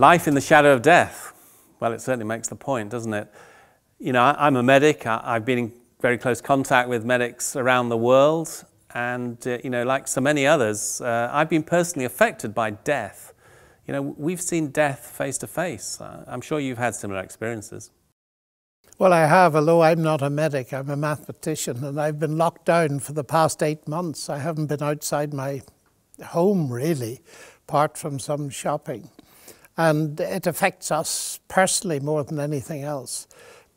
Life in the shadow of death. Well, it certainly makes the point, doesn't it? You know, I'm a medic. I've been in very close contact with medics around the world. And, uh, you know, like so many others, uh, I've been personally affected by death. You know, we've seen death face to face. I'm sure you've had similar experiences. Well, I have, although I'm not a medic, I'm a mathematician, and I've been locked down for the past eight months. I haven't been outside my home, really, apart from some shopping and it affects us personally more than anything else.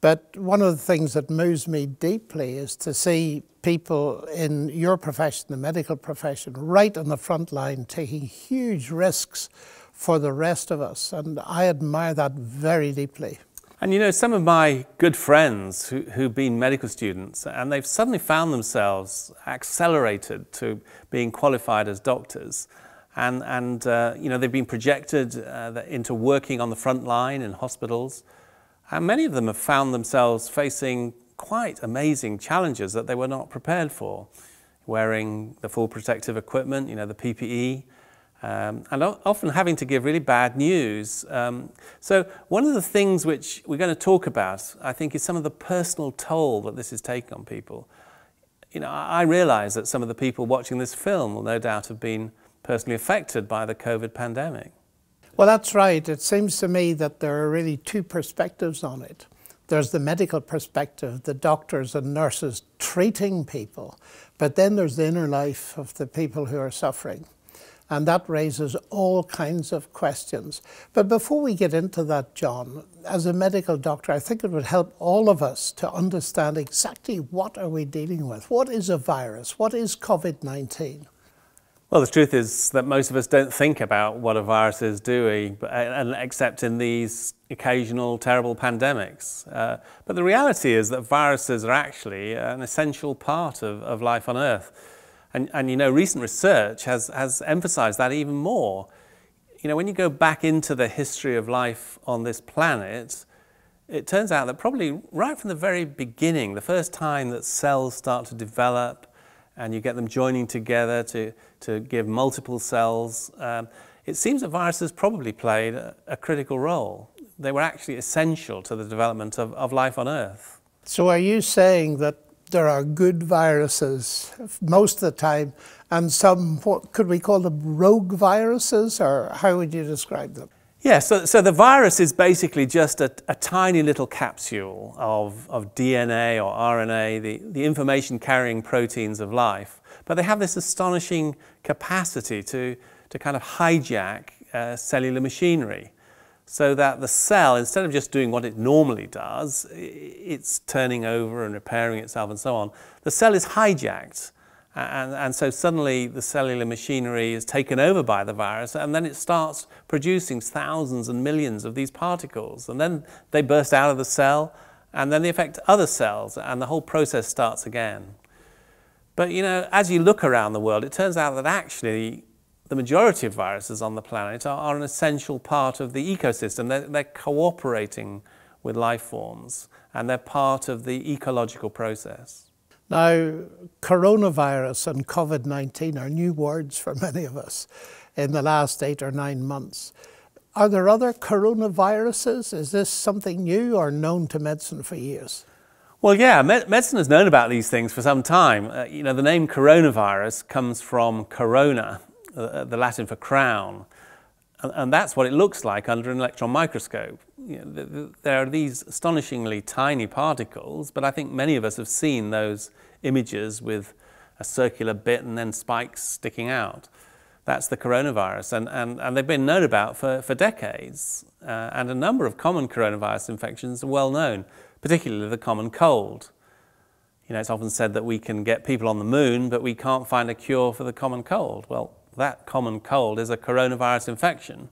But one of the things that moves me deeply is to see people in your profession, the medical profession, right on the front line taking huge risks for the rest of us. And I admire that very deeply. And you know, some of my good friends who, who've been medical students and they've suddenly found themselves accelerated to being qualified as doctors and, and uh, you know, they've been projected uh, into working on the front line in hospitals. And many of them have found themselves facing quite amazing challenges that they were not prepared for, wearing the full protective equipment, you know, the PPE, um, and often having to give really bad news. Um, so one of the things which we're going to talk about, I think, is some of the personal toll that this is taking on people. You know, I realize that some of the people watching this film will no doubt have been personally affected by the COVID pandemic. Well, that's right. It seems to me that there are really two perspectives on it. There's the medical perspective, the doctors and nurses treating people, but then there's the inner life of the people who are suffering. And that raises all kinds of questions. But before we get into that, John, as a medical doctor, I think it would help all of us to understand exactly what are we dealing with. What is a virus? What is COVID-19? Well, the truth is that most of us don't think about what a virus is do doing, except in these occasional terrible pandemics. Uh, but the reality is that viruses are actually an essential part of, of life on Earth. And, and you know, recent research has, has emphasized that even more. You know, when you go back into the history of life on this planet, it turns out that probably right from the very beginning, the first time that cells start to develop, and you get them joining together to, to give multiple cells. Um, it seems that viruses probably played a, a, critical role. They were actually essential to the development of, of life on Earth. So are you saying that there are good viruses most of the time and some, what could we call them, rogue viruses, or how would you describe them? Yeah, so, so the virus is basically just a, a tiny little capsule of, of DNA or RNA, the, the information carrying proteins of life. But they have this astonishing capacity to, to kind of hijack uh, cellular machinery so that the cell, instead of just doing what it normally does, it's turning over and repairing itself and so on, the cell is hijacked and, and so suddenly the cellular machinery is taken over by the virus and then it starts producing thousands and millions of these particles. And then they burst out of the cell and then they affect other cells and the whole process starts again. But you know, as you look around the world, it turns out that actually the majority of viruses on the planet are, are an essential part of the ecosystem. They're, they're cooperating with life forms and they're part of the ecological process. Now, coronavirus and COVID 19 are new words for many of us in the last eight or nine months. Are there other coronaviruses? Is this something new or known to medicine for years? Well, yeah, me medicine has known about these things for some time. Uh, you know, the name coronavirus comes from corona, uh, the Latin for crown, and, and, that's what it looks like under an electron microscope. You know, the, the, there are these astonishingly tiny particles, but I think many of us have seen those images with a circular bit and then spikes sticking out. That's the coronavirus, and, and, and they've been known about for, for decades. Uh, and a number of common coronavirus infections are well known, particularly the common cold. You know, it's often said that we can get people on the moon, but we can't find a cure for the common cold. Well, that common cold is a coronavirus infection.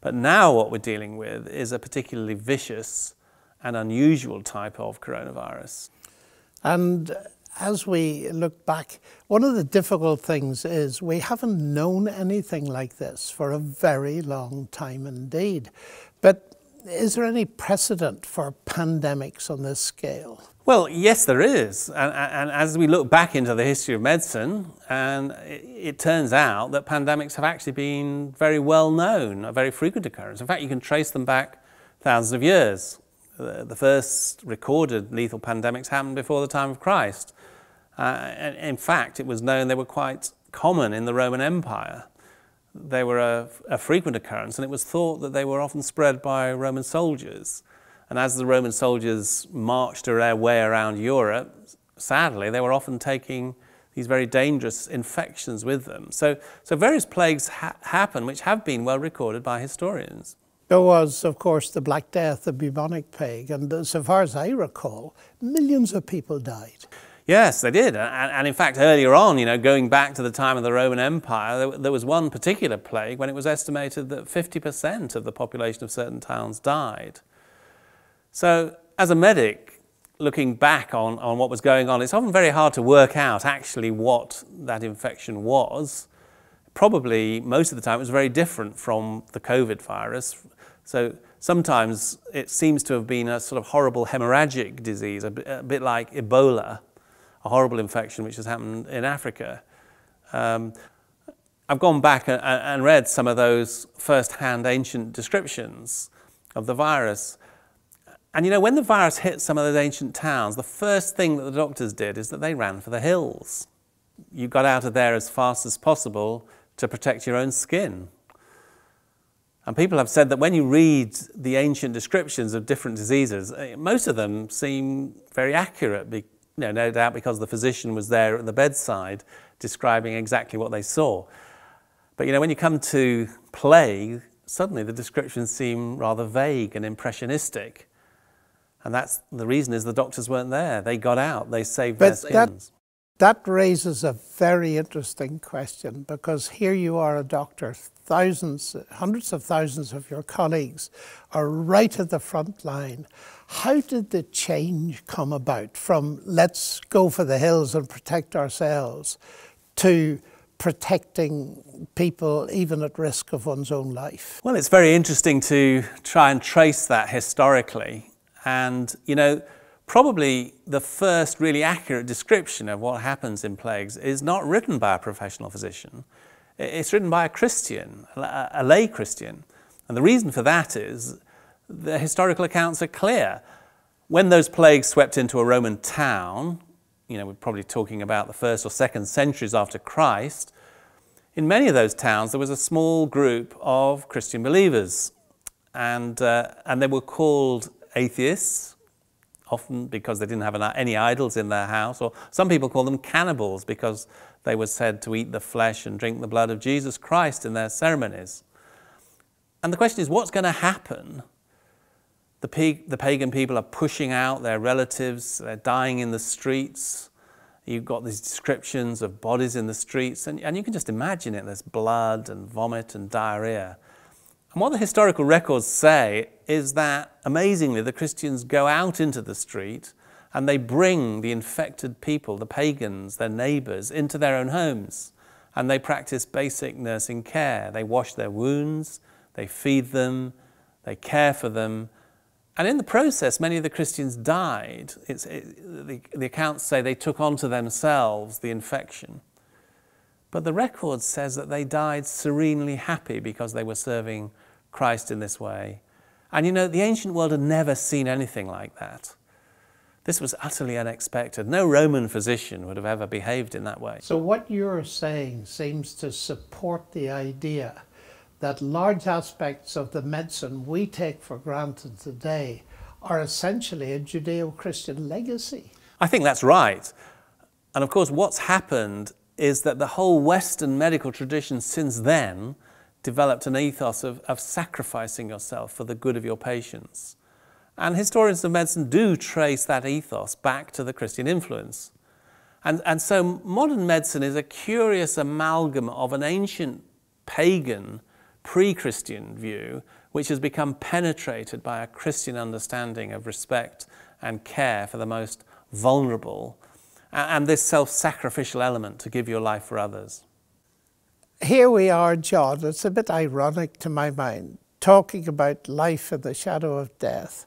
But now what we're dealing with is a particularly vicious and unusual type of coronavirus. And as we look back, one of the difficult things is we haven't known anything like this for a very long time indeed. Is there any precedent for pandemics on this scale? Well, yes, there is. And, and, as we look back into the history of medicine, and it, it, turns out that pandemics have actually been very well known, a very frequent occurrence. In fact, you can trace them back thousands of years. The, the first recorded lethal pandemics happened before the time of Christ. Uh, in fact, it was known they were quite common in the Roman Empire. They were a, a, frequent occurrence, and it was thought that they were often spread by Roman soldiers. And as the Roman soldiers marched their way around Europe, sadly, they were often taking these very dangerous infections with them. So, so various plagues ha happen, which have been well recorded by historians. There was, of course, the Black Death, the bubonic plague, and uh, so far as I recall, millions of people died. Yes, they did. And, and, in fact, earlier on, you know, going back to the time of the Roman Empire, there, there was one particular plague when it was estimated that 50% of the population of certain towns died. So, as a medic, looking back on, on what was going on, it's often very hard to work out actually what that infection was. Probably most of the time it was very different from the COVID virus. So sometimes it seems to have been a sort of horrible hemorrhagic disease, a bit, a bit like Ebola a horrible infection which has happened in Africa. Um, I've gone back and, and read some of those first-hand ancient descriptions of the virus. And you know, when the virus hit some of those ancient towns, the first thing that the doctors did is that they ran for the hills. You got out of there as fast as possible to protect your own skin. And people have said that when you read the ancient descriptions of different diseases, eh, most of them seem very accurate you know, no doubt because the physician was there at the bedside describing exactly what they saw. But you know, when you come to plague, suddenly the descriptions seem rather vague and impressionistic. And that's the reason is the doctors weren't there. They got out, they saved but their skins. That, that raises a very interesting question because here you are a doctor, thousands, hundreds of thousands of your colleagues are right at the front line. How did the change come about from let's go for the hills and protect ourselves to protecting people even at risk of one's own life? Well, it's very interesting to try and trace that historically. And, you know, probably the first really accurate description of what happens in plagues is not written by a professional physician. It's written by a Christian, a lay Christian. And the reason for that is the historical accounts are clear. When those plagues swept into a Roman town, you know, we're probably talking about the first or second centuries after Christ, in many of those towns there was a small group of Christian believers. And, uh, and they were called atheists, often because they didn't have any idols in their house, or some people call them cannibals because they were said to eat the flesh and drink the blood of Jesus Christ in their ceremonies. And the question is, what's going to happen the, the pagan people are pushing out their relatives, they're dying in the streets. You've got these descriptions of bodies in the streets, and, and you can just imagine it. There's blood and vomit and diarrhea. And what the historical records say is that, amazingly, the Christians go out into the street and they bring the infected people, the pagans, their neighbors, into their own homes. And they practice basic nursing care. They wash their wounds, they feed them, they care for them, and in the process, many of the Christians died. It, the, the accounts say they took onto themselves the infection. But the record says that they died serenely happy because they were serving Christ in this way. And you know, the ancient world had never seen anything like that. This was utterly unexpected. No Roman physician would have ever behaved in that way. So, what you're saying seems to support the idea that large aspects of the medicine we take for granted today are essentially a Judeo Christian legacy. I think that's right. And of course, what's happened is that the whole Western medical tradition since then developed an ethos of, of sacrificing yourself for the good of your patients. And historians of medicine do trace that ethos back to the Christian influence. And, and so modern medicine is a curious amalgam of an ancient pagan pre Christian view which has become penetrated by a Christian understanding of respect and care for the most vulnerable, and this self sacrificial element to give your life for others. Here we are, John. It's a bit ironic to my mind, talking about life in the shadow of death.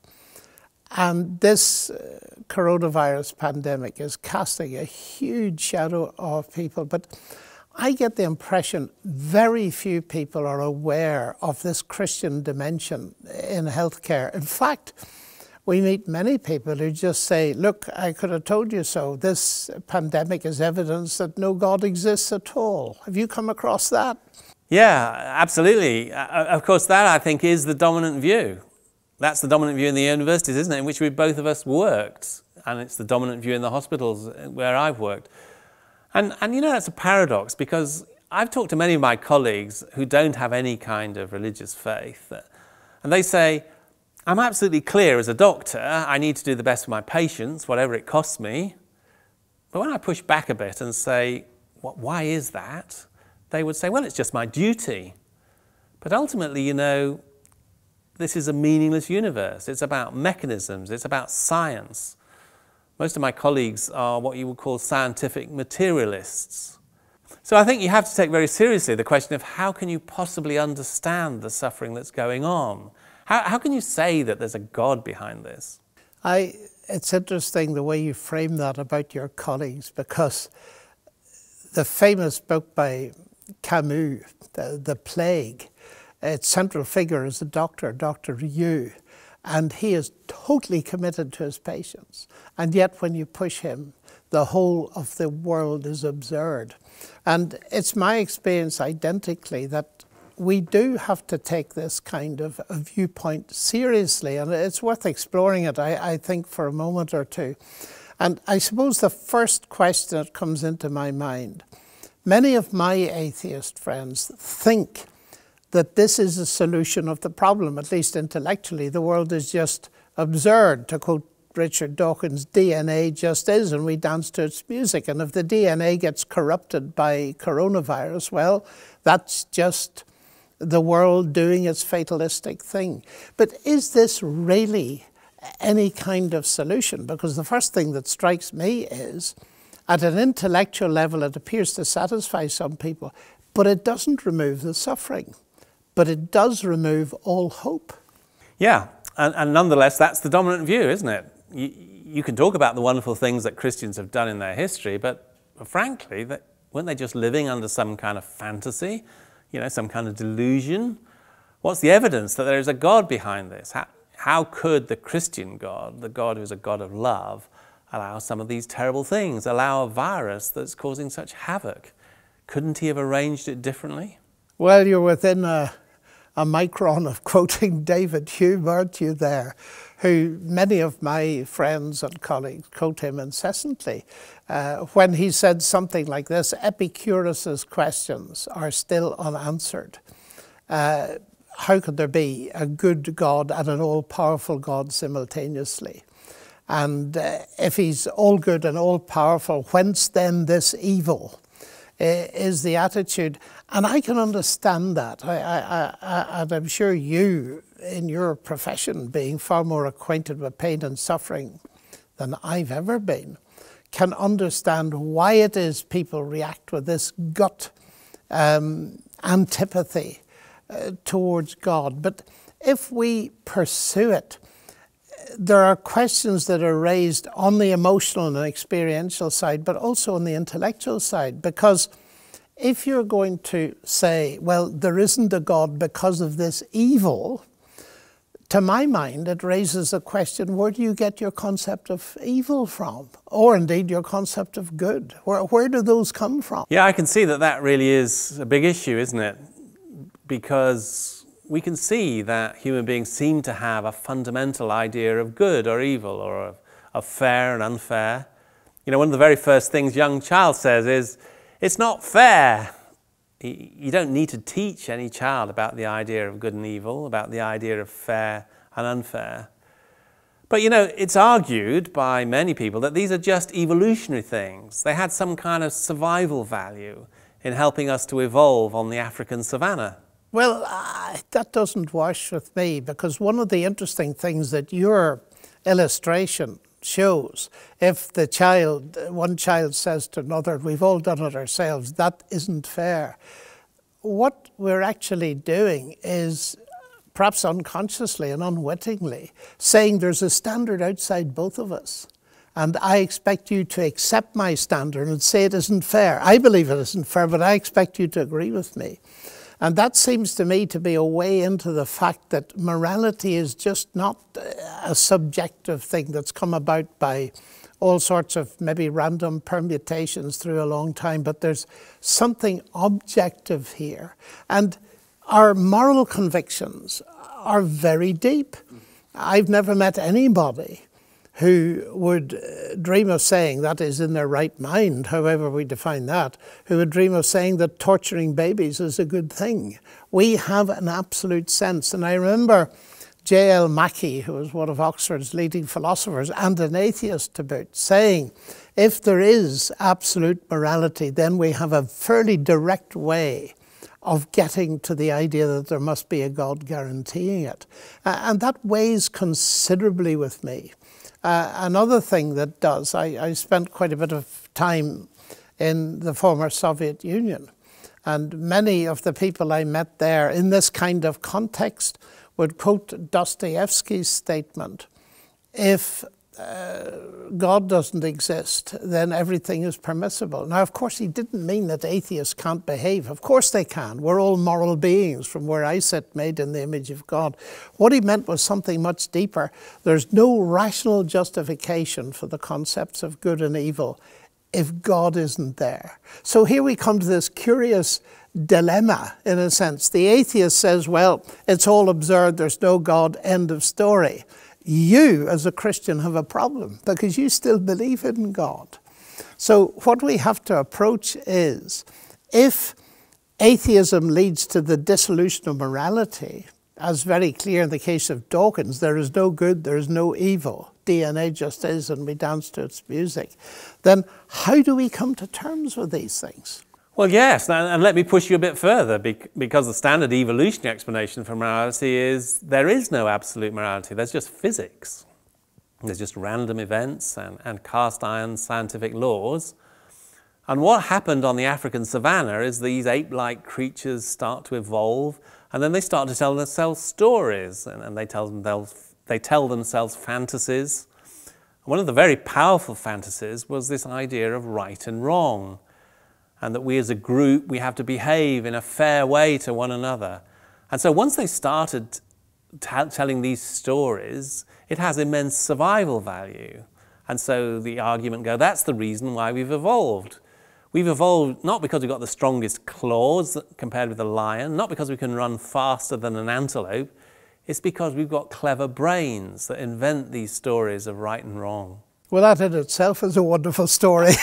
And this uh, coronavirus pandemic is casting a huge shadow of people. But I get the impression very few people are aware of this Christian dimension in healthcare. In fact, we meet many people who just say, Look, I could have told you so. This pandemic is evidence that no God exists at all. Have you come across that? Yeah, absolutely. Uh, of course, that I think is the dominant view. That's the dominant view in the universities, isn't it, in which we both of us worked. And it's the dominant view in the hospitals where I've worked. And, and you know, that's a paradox because I've talked to many of my colleagues who don't have any kind of religious faith. And they say, I'm absolutely clear as a doctor, I need to do the best for my patients, whatever it costs me. But when I push back a bit and say, why is that? They would say, well, it's just my duty. But ultimately, you know, this is a meaningless universe. It's about mechanisms, it's about science. Most of my colleagues are what you would call scientific materialists. So I think you have to take very seriously the question of how can you possibly understand the suffering that's going on? How, how can you say that there's a God behind this? I, it's interesting the way you frame that about your colleagues because the famous book by Camus, The, the Plague, its central figure is a doctor, Dr. Rieux, and he is totally committed to his patients. And yet, when you push him, the whole of the world is absurd. And it's my experience identically that we do have to take this kind of viewpoint seriously, and it's worth exploring it, I, I think, for a moment or two. And I suppose the first question that comes into my mind many of my atheist friends think that this is a solution of the problem, at least intellectually. The world is just absurd, to quote Richard Dawkins, DNA just is, and we dance to its music. And if the DNA gets corrupted by coronavirus, well, that's just the world doing its fatalistic thing. But is this really any kind of solution? Because the first thing that strikes me is, at an intellectual level, it appears to satisfy some people, but it doesn't remove the suffering but it does remove all hope. Yeah, and, and nonetheless, that's the dominant view, isn't it? You, you, can talk about the wonderful things that Christians have done in their history, but frankly, that, weren't they just living under some kind of fantasy, you know, some kind of delusion? What's the evidence that there is a God behind this? How, how could the Christian God, the God who's a God of love, allow some of these terrible things, allow a virus that's causing such havoc? Couldn't he have arranged it differently? Well, you're within a a micron of quoting David Hume, aren't you there? Who many of my friends and colleagues quote him incessantly. Uh, when he said something like this Epicurus's questions are still unanswered. Uh, how could there be a good God and an all powerful God simultaneously? And uh, if he's all good and all powerful, whence then this evil? Is the attitude. And I can understand that. I, I, I, and I'm sure you, in your profession, being far more acquainted with pain and suffering than I've ever been, can understand why it is people react with this gut um, antipathy uh, towards God. But if we pursue it, there are questions that are raised on the emotional and experiential side, but also on the intellectual side, because if you're going to say, well, there isn't a God because of this evil, to my mind, it raises a question where do you get your concept of evil from? Or indeed your concept of good? Where, where do those come from? Yeah, I can see that that really is a big issue, isn't it? Because we can see that human beings seem to have a fundamental idea of good or evil or of, of fair and unfair. You know, one of the very first things young child says is, it's not fair. You don't need to teach any child about the idea of good and evil, about the idea of fair and unfair. But you know, it's argued by many people that these are just evolutionary things. They had some kind of survival value in helping us to evolve on the African savannah. Well, uh, that doesn't wash with me because one of the interesting things that your illustration shows, if the child, one child says to another, we've all done it ourselves, that isn't fair. What we're actually doing is perhaps unconsciously and unwittingly saying there's a standard outside both of us. And I expect you to accept my standard and say it isn't fair. I believe it isn't fair, but I expect you to agree with me. And that seems to me to be a way into the fact that morality is just not uh, a subjective thing that's come about by all sorts of maybe random permutations through a long time, but there's something objective here. And our moral convictions are very deep. I've never met anybody who would uh, dream of saying, that is in their right mind, however we define that, who would dream of saying that torturing babies is a good thing. We have an absolute sense. And I remember J.L. Mackie, who was one of Oxford's leading philosophers and an atheist to boot, saying, if there is absolute morality, then we have a fairly direct way of getting to the idea that there must be a God guaranteeing it. And that weighs considerably with me. Uh, another thing that does, I, I, spent quite a bit of time in the former Soviet Union, and many of the people I met there in this kind of context would quote Dostoevsky's statement if uh, God doesn't exist, then everything is permissible. Now, of course, he didn't mean that atheists can't behave. Of course they can. We're all moral beings from where I sit, made in the image of God. What he meant was something much deeper. There's no rational justification for the concepts of good and evil if God isn't there. So here we come to this curious dilemma, in a sense. The atheist says, well, it's all absurd, there's no God, end of story you as a Christian have a problem because you still believe in God. So, what we have to approach is if atheism leads to the dissolution of morality, as very clear in the case of Dawkins, there is no good, there is no evil. DNA just is, and we dance to its music. Then, how do we come to terms with these things? Well, yes, and let me push you a bit further because the standard evolutionary explanation for morality is there is no absolute morality, there's just physics. There's just random events and, and cast iron scientific laws. And what happened on the African savannah is these ape like creatures start to evolve and then they start to tell themselves stories and, and they, tell themselves, they tell themselves fantasies. One of the very powerful fantasies was this idea of right and wrong and that we as a group, we have to behave in a fair way to one another. And so once they started telling these stories, it has immense survival value. And so the argument go, that's the reason why we've evolved. We've evolved not because we've got the strongest claws compared with a lion, not because we can run faster than an antelope, it's because we've got clever brains that invent these stories of right and wrong. Well, that in itself is a wonderful story.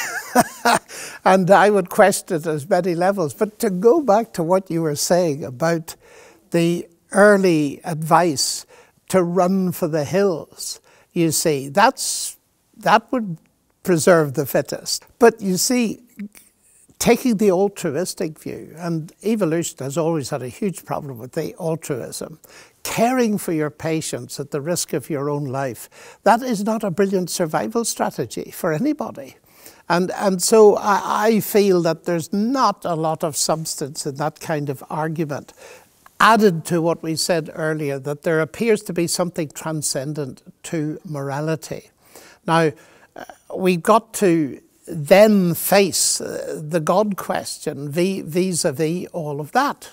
and I would question it as many levels. But to go back to what you were saying about the early advice to run for the hills, you see, that's, that would preserve the fittest. But you see, taking the altruistic view, and evolution has always had a huge problem with the altruism, caring for your patients at the risk of your own life, that is not a brilliant survival strategy for anybody. And, and so I, I feel that there's not a lot of substance in that kind of argument. Added to what we said earlier, that there appears to be something transcendent to morality. Now, uh, we've got to then face uh, the God question vis a vis all of that.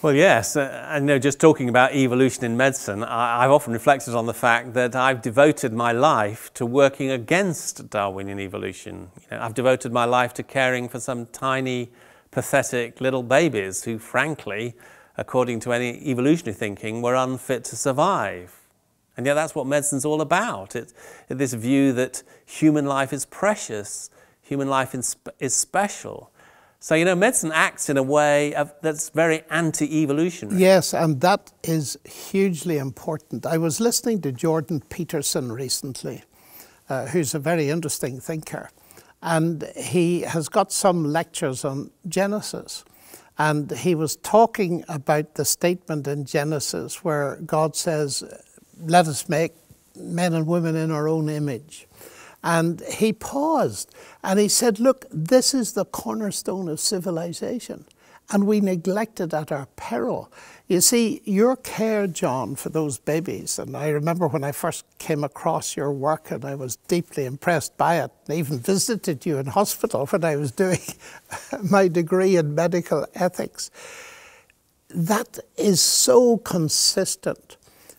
Well, yes, uh, and know, just talking about evolution in medicine, I, have often reflected on the fact that I've devoted my life to working against Darwinian evolution. You know, I've devoted my life to caring for some tiny, pathetic little babies who, frankly, according to any evolutionary thinking, were unfit to survive. And yet that's what medicine's all about. It's this view that human life is precious, human life is special. So, you know, medicine acts in a way of, that's very anti evolutionary. Yes, and that is hugely important. I was listening to Jordan Peterson recently, uh, who's a very interesting thinker, and he has got some lectures on Genesis. And he was talking about the statement in Genesis where God says, Let us make men and women in our own image. And he paused and he said, Look, this is the cornerstone of civilization. And we neglect it at our peril. You see, your care, John, for those babies, and I remember when I first came across your work and I was deeply impressed by it, I even visited you in hospital when I was doing my degree in medical ethics. That is so consistent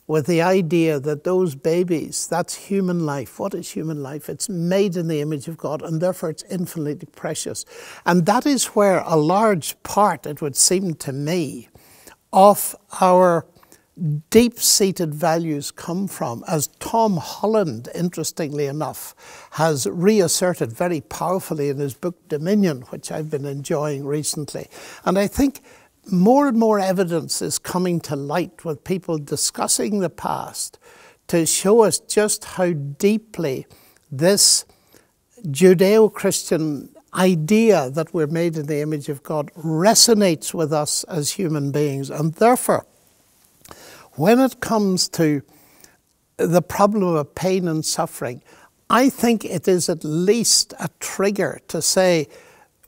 with the idea that those babies, that's human life. What is human life? It's made in the image of God and therefore it's infinitely precious. And that is where a large part, it would seem to me, of our deep seated values come from, as Tom Holland, interestingly enough, has reasserted very powerfully in his book Dominion, which I've been enjoying recently. And I think more and more evidence is coming to light with people discussing the past to show us just how deeply this Judeo Christian idea that we're made in the image of God resonates with us as human beings. And therefore, when it comes to the problem of pain and suffering, I think it is at least a trigger to say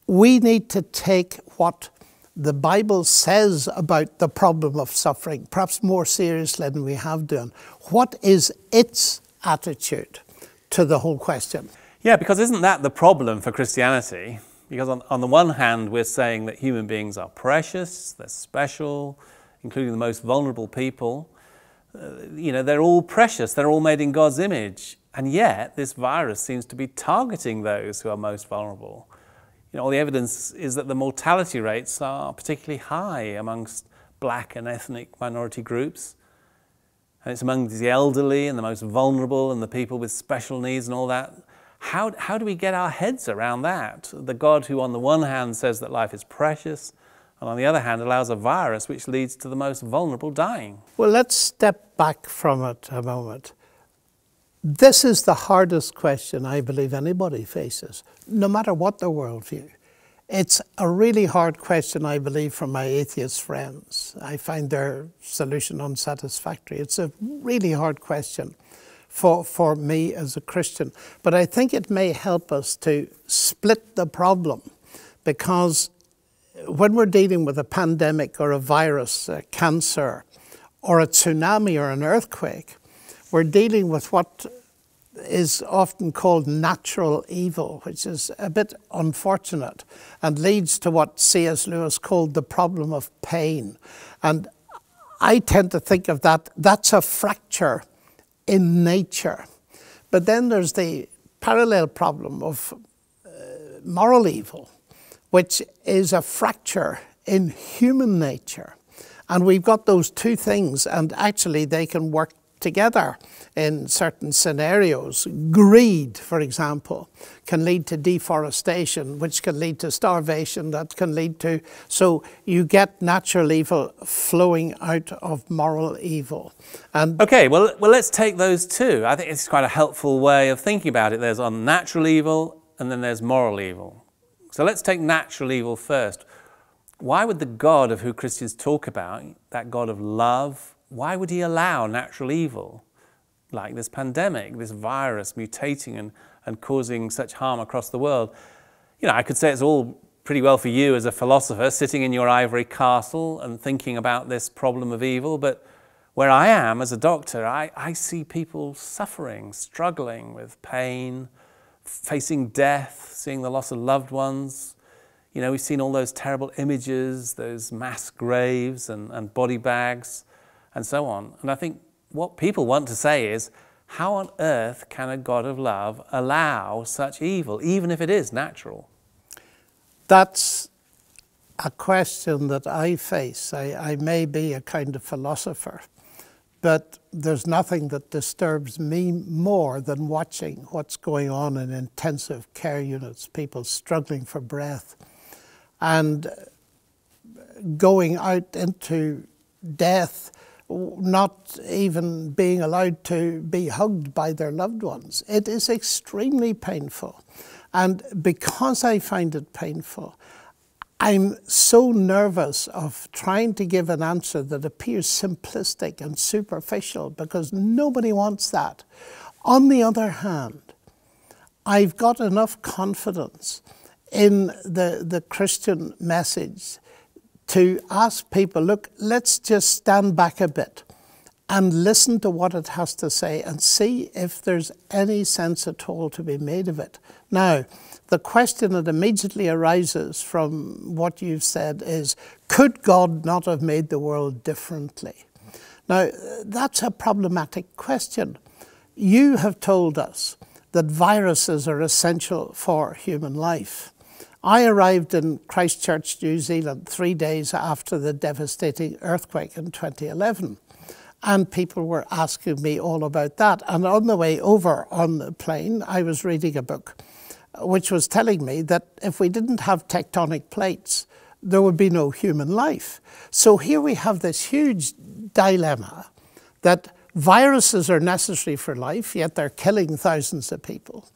we need to take what the Bible says about the problem of suffering, perhaps more seriously than we have done. What is its attitude to the whole question? Yeah, because isn't that the problem for Christianity? Because on, on the one hand, we're saying that human beings are precious, they're special, including the most vulnerable people. Uh, you know, they're all precious, they're all made in God's image. And yet, this virus seems to be targeting those who are most vulnerable you know, all the evidence is that the mortality rates are particularly high amongst black and ethnic minority groups. And it's among the elderly and the most vulnerable and the people with special needs and all that. How, how do we get our heads around that? The God who, on the one hand, says that life is precious, and on the other hand, allows a virus which leads to the most vulnerable dying. Well, let's step back from it a moment. This is the hardest question I believe anybody faces, no matter what their worldview. It's a really hard question, I believe, for my atheist friends. I find their solution unsatisfactory. It's a really hard question for, for me as a Christian. But I think it may help us to split the problem because when we're dealing with a pandemic or a virus, a cancer, or a tsunami or an earthquake, we're dealing with what is often called natural evil, which is a bit unfortunate and leads to what C.S. Lewis called the problem of pain. And I tend to think of that, that's a fracture in nature. But then there's the parallel problem of uh, moral evil, which is a fracture in human nature. And we've got those two things, and actually they can work together in certain scenarios. Greed, for example, can lead to deforestation, which can lead to starvation, that can lead to. So you get natural evil flowing out of moral evil. And okay, well, well, let's take those two. I think it's quite a helpful way of thinking about it. There's unnatural evil, and then there's moral evil. So let's take natural evil first. Why would the God of who Christians talk about, that God of love, why would he allow natural evil like this pandemic, this virus mutating and, and causing such harm across the world? You know, I could say it's all pretty well for you as a philosopher sitting in your ivory castle and thinking about this problem of evil, but where I am as a doctor, I, I see people suffering, struggling with pain, facing death, seeing the loss of loved ones. You know, we've seen all those terrible images, those mass graves and, and body bags and so on. And I think what people want to say is, how on earth can a God of love allow such evil, even if it is natural? That's a question that I face. I, I may be a kind of philosopher, but there's nothing that disturbs me more than watching what's going on in intensive care units, people struggling for breath, and going out into death not even being allowed to be hugged by their loved ones. It is extremely painful. And because I find it painful, I'm so nervous of trying to give an answer that appears simplistic and superficial because nobody wants that. On the other hand, I've got enough confidence in the, the Christian message to ask people look, let's just stand back a bit and listen to what it has to say and see if there's any sense at all to be made of it. Now, the question that immediately arises from what you've said is could God not have made the world differently? Now, that's a problematic question. You have told us that viruses are essential for human life. I arrived in Christchurch, New Zealand, three days after the devastating earthquake in 2011. And people were asking me all about that. And on the way over on the plane, I was reading a book which was telling me that if we didn't have tectonic plates, there would be no human life. So here we have this huge dilemma that viruses are necessary for life, yet they're killing thousands of people.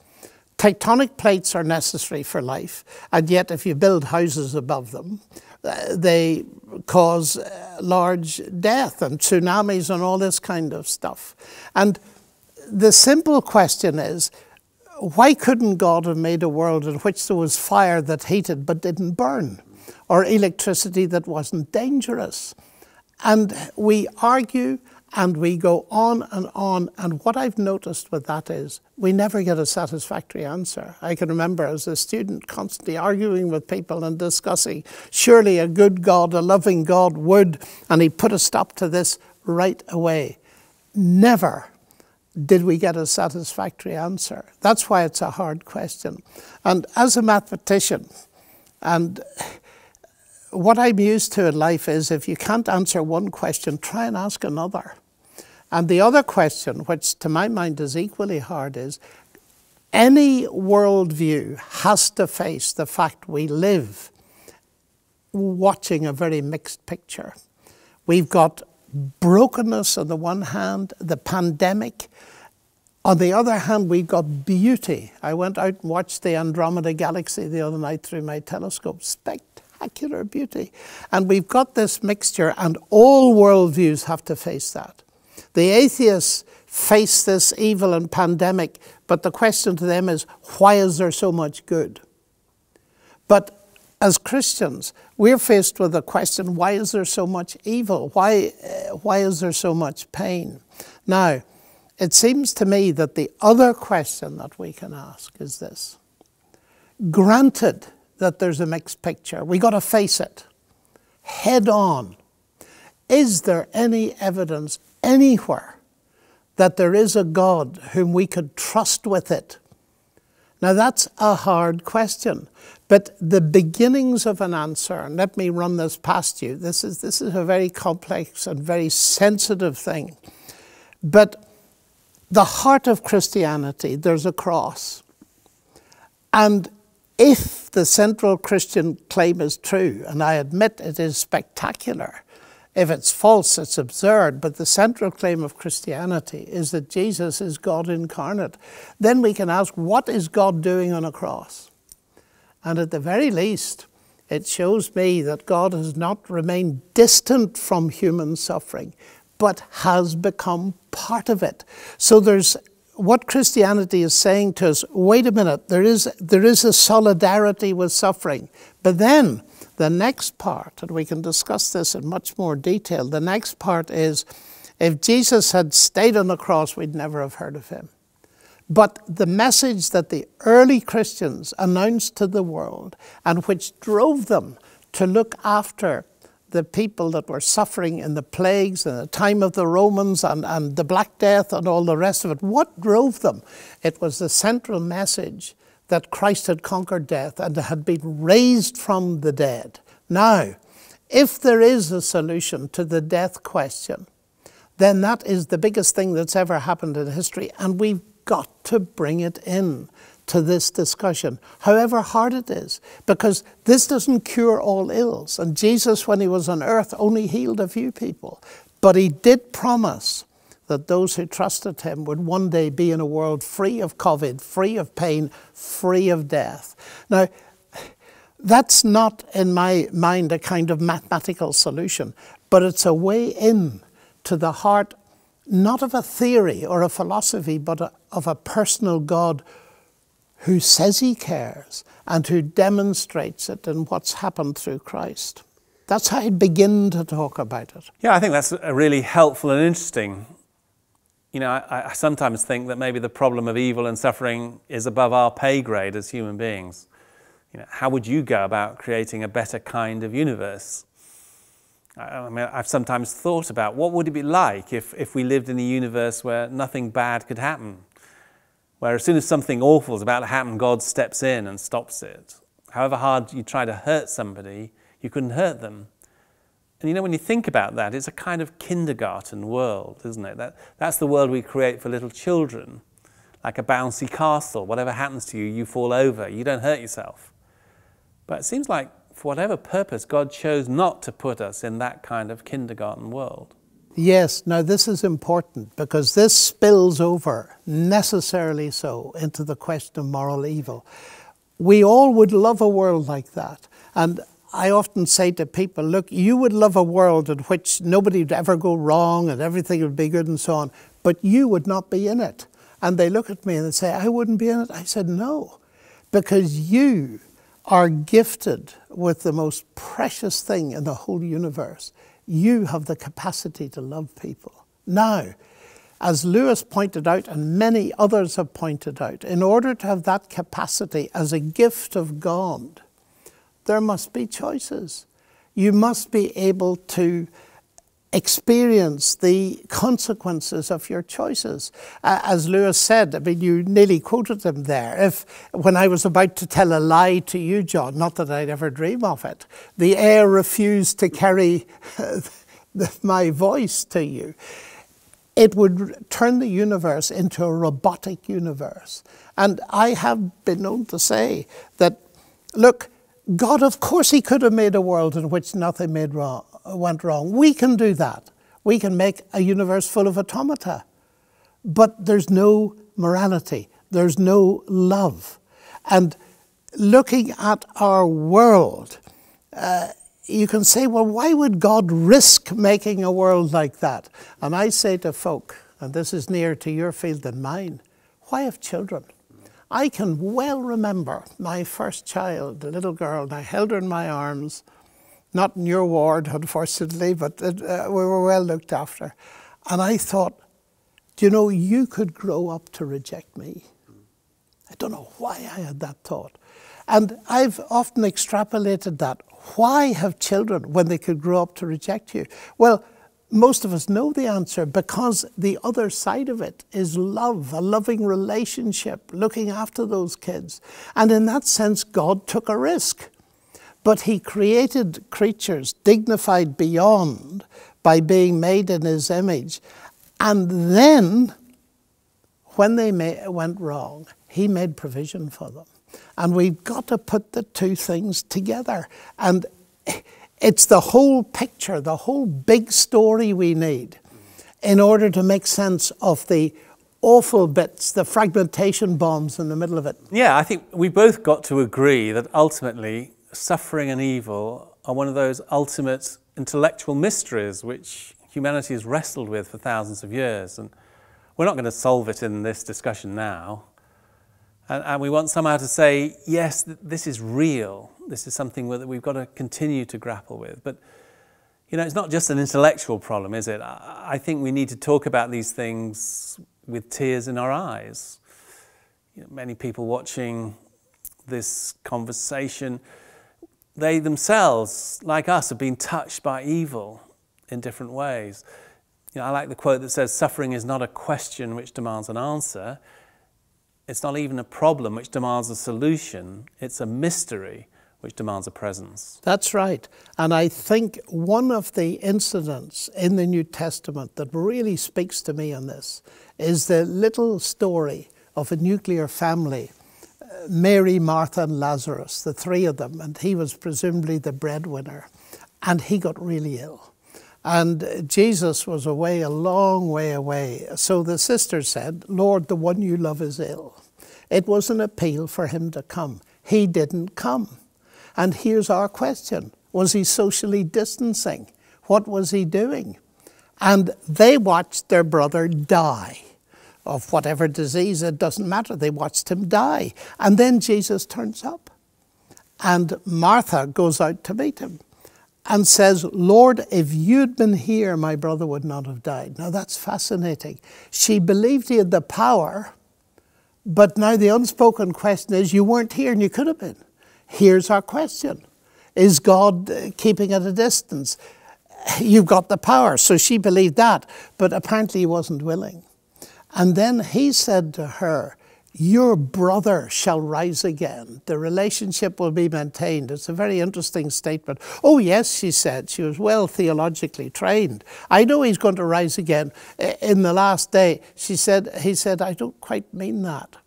Tectonic plates are necessary for life, and yet if you build houses above them, uh, they cause uh, large death and tsunamis and all this kind of stuff. And the simple question is why couldn't God have made a world in which there was fire that heated but didn't burn, or electricity that wasn't dangerous? And we argue and we go on and on. And what I've noticed with that is we never get a satisfactory answer. I can remember as a student constantly arguing with people and discussing surely a good God, a loving God would, and he put a stop to this right away. Never did we get a satisfactory answer? That's why it's a hard question. And as a mathematician, and what I'm used to in life is if you can't answer one question, try and ask another. And the other question, which to my mind is equally hard, is any worldview has to face the fact we live watching a very mixed picture. We've got brokenness on the one hand, the pandemic. On the other hand, we've got beauty. I went out and watched the Andromeda Galaxy the other night through my telescope. Spectacular beauty. And we've got this mixture, and all worldviews have to face that. The atheists face this evil and pandemic, but the question to them is why is there so much good? But as Christians, we're faced with the question why is there so much evil? Why, uh, why is there so much pain? Now, it seems to me that the other question that we can ask is this granted that there's a mixed picture, we got to face it head on. Is there any evidence anywhere that there is a God whom we could trust with it? Now, that's a hard question, but the beginnings of an answer, and let me run this past you, this is, this is a very complex and very sensitive thing. But the heart of Christianity, there's a cross. And if the central Christian claim is true, and I admit it is spectacular, if it's false, it's absurd, but the central claim of Christianity is that Jesus is God incarnate, then we can ask, what is God doing on a cross? And at the very least, it shows me that God has not remained distant from human suffering, but has become part of it. So there's what Christianity is saying to us wait a minute, there is, there is a solidarity with suffering. But then the next part, and we can discuss this in much more detail, the next part is if Jesus had stayed on the cross, we'd never have heard of him. But the message that the early Christians announced to the world and which drove them to look after the people that were suffering in the plagues and the time of the Romans and, and the Black Death and all the rest of it, what drove them? It was the central message that Christ had conquered death and had been raised from the dead. Now, if there is a solution to the death question, then that is the biggest thing that's ever happened in history, and we've got to bring it in to this discussion, however hard it is, because this doesn't cure all ills. And Jesus, when he was on earth, only healed a few people. But he did promise that those who trusted him would one day be in a world free of COVID, free of pain, free of death. Now, That's not, in my mind, a kind of mathematical solution, but it's a way in to the heart, not of a theory or a philosophy, but of a personal God who says he cares and who demonstrates it in what's happened through Christ. That's how I begin to talk about it. Yeah, I think that's a really helpful and interesting. You know, I, I sometimes think that maybe the problem of evil and suffering is above our pay grade as human beings. You know, how would you go about creating a better kind of universe? I mean, I've sometimes thought about what would it be like if, if we lived in a universe where nothing bad could happen, where as soon as something awful is about to happen, God steps in and stops it. However hard you try to hurt somebody, you couldn't hurt them. And you know, when you think about that, it's a kind of kindergarten world, isn't it? That, that's the world we create for little children, like a bouncy castle. Whatever happens to you, you fall over, you don't hurt yourself. But it seems like for whatever purpose, God chose not to put us in that kind of kindergarten world. Yes, now this is important because this spills over, necessarily so, into the question of moral evil. We all would love a world like that. And I often say to people, look, you would love a world in which nobody would ever go wrong and everything would be good and so on, but you would not be in it. And they look at me and they say, I wouldn't be in it. I said, no, because you are gifted with the most precious thing in the whole universe. You have the capacity to love people. Now, as Lewis pointed out, and many others have pointed out, in order to have that capacity as a gift of God, there must be choices. You must be able to experience the consequences of your choices. Uh, as Lewis said, I mean, you nearly quoted him there. If, when I was about to tell a lie to you, John, not that I'd ever dream of it, the air refused to carry my voice to you, it would turn the universe into a robotic universe. And I have been known to say that, look, God, of course, He could have made a world in which nothing made wrong, went wrong. We can do that. We can make a universe full of automata. But there's no morality, there's no love. And looking at our world, uh, you can say, well, why would God risk making a world like that? And I say to folk, and this is nearer to your field than mine, why have children? I can well remember my first child, a little girl, and I held her in my arms, not in your ward, unfortunately, but uh, we were well looked after. And I thought, do you know, you could grow up to reject me. I don't know why I had that thought. And I've often extrapolated that. Why have children when they could grow up to reject you? Well, most of us know the answer because the other side of it is love, a loving relationship, looking after those kids. And in that sense, God took a risk. But He created creatures dignified beyond by being made in His image. And then, when they went wrong, He made provision for them. And we've got to put the two things together. And it's the whole picture, the whole big story we need in order to make sense of the awful bits, the fragmentation bombs in the middle of it. Yeah, I think we both got to agree that ultimately suffering and evil are one of those ultimate intellectual mysteries which humanity has wrestled with for thousands of years. And we're not going to solve it in this discussion now. And, and we want somehow to say, yes, th this is real. This is something that we've got to continue to grapple with. But, you know, it's not just an intellectual problem, is it? I, think we need to talk about these things with tears in our eyes. You know, many people watching this conversation, they themselves, like us, have been touched by evil in different ways. You know, I like the quote that says, Suffering is not a question which demands an answer, it's not even a problem which demands a solution, it's a mystery which demands a presence. That's right. And I think one of the incidents in the New Testament that really speaks to me on this is the little story of a nuclear family uh, Mary, Martha, and Lazarus, the three of them, and he was presumably the breadwinner. And he got really ill. And Jesus was away, a long way away. So the sister said, Lord, the one you love is ill. It was an appeal for him to come. He didn't come. And here's our question Was he socially distancing? What was he doing? And they watched their brother die of whatever disease, it doesn't matter. They watched him die. And then Jesus turns up. And Martha goes out to meet him and says, Lord, if you'd been here, my brother would not have died. Now that's fascinating. She believed he had the power, but now the unspoken question is, you weren't here and you could have been. Here's our question Is God uh, keeping at a distance? You've got the power. So she believed that, but apparently he wasn't willing. And then he said to her, Your brother shall rise again. The relationship will be maintained. It's a very interesting statement. Oh, yes, she said. She was well theologically trained. I know he's going to rise again in the last day. She said, He said, I don't quite mean that.